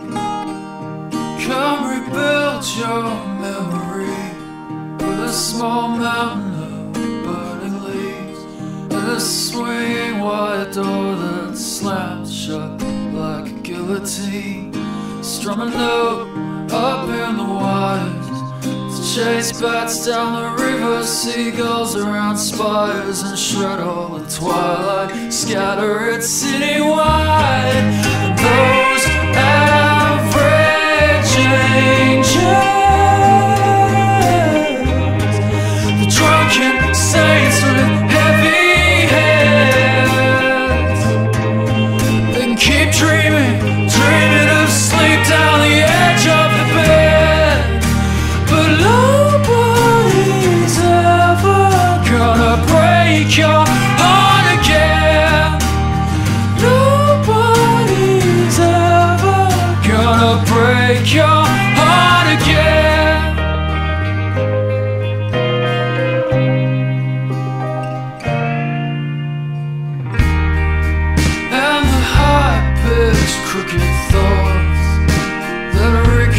Come rebuild your memory with a small mountain of burning leaves and a swinging wide door that slams shut like a guillotine. Strum a note up in the wires to chase bats down the river, seagulls around spires and shred all the twilight, scatter it citywide.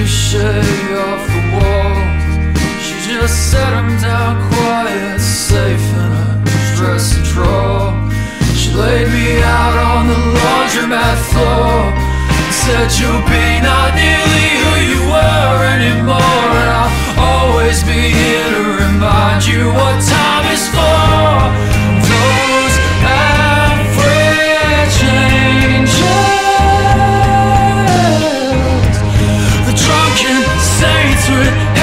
Ricochet off the walls. She just set him down quiet, safe in a dressing drawer. She laid me out on the laundromat floor and said you'll be not nearly who you were anymore. hatred